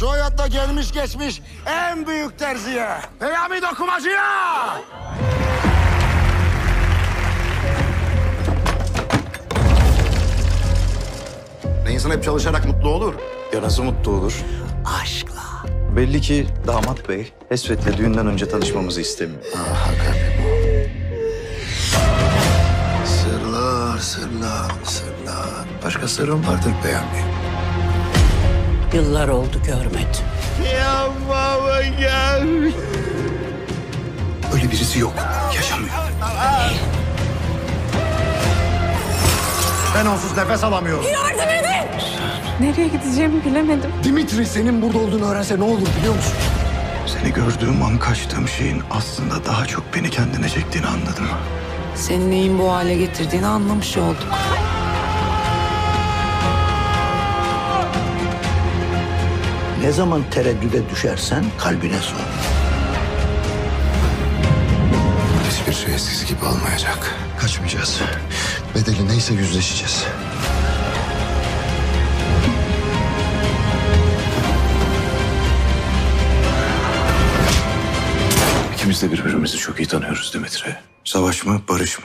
Şu hayatta gelmiş geçmiş en büyük terziye. Peyami dokumacıya. Ne insan hep çalışarak mutlu olur. Ya nasıl mutlu olur? Aşkla. Belli ki damat bey Esvet'le düğünden önce tanışmamızı istemiyor. Sırlar, sırlar, sırlar. Başka sırrım vardır Peyami. Yıllar oldu görmedim. Öyle birisi yok. Yaşamıyor. Ben onsuz nefes alamıyorum. Nereye gideceğimi bilemedim. Dimitri senin burada olduğunu öğrense ne olur biliyor musun? Seni gördüğüm an kaçtığım şeyin aslında daha çok beni kendine çektiğini anladım. Senin neyin bu hale getirdiğini anlamış olduk. Ne zaman tereddüde düşersen kalbine sor. Hiçbir şey eskisi gibi olmayacak. Kaçmayacağız. Bedeli neyse yüzleşeceğiz. İkimiz de birbirimizi çok iyi tanıyoruz Dimitri. Savaş mı, barış mı?